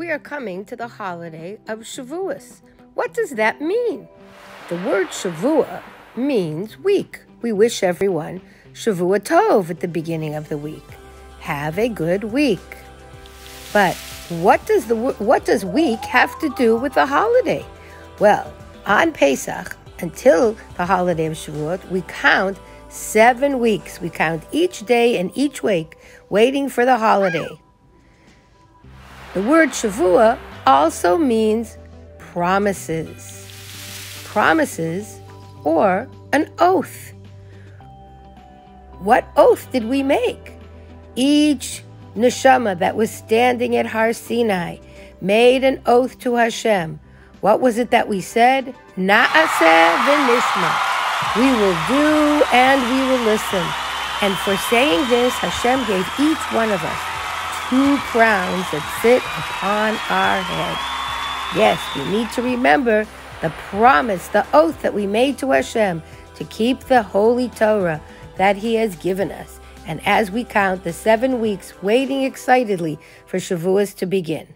we are coming to the holiday of Shavuos. What does that mean? The word Shavua means week. We wish everyone Shavua Tov at the beginning of the week. Have a good week. But what does the what does week have to do with the holiday? Well, on Pesach until the holiday of Shavuot, we count seven weeks. We count each day and each week, waiting for the holiday. The word Shavua also means promises. Promises or an oath. What oath did we make? Each neshama that was standing at Har Sinai made an oath to Hashem. What was it that we said? Na'aseh v'nishma. We will do and we will listen. And for saying this, Hashem gave each one of us two crowns that sit upon our head. Yes, we need to remember the promise, the oath that we made to Hashem to keep the holy Torah that He has given us. And as we count the seven weeks, waiting excitedly for Shavuos to begin.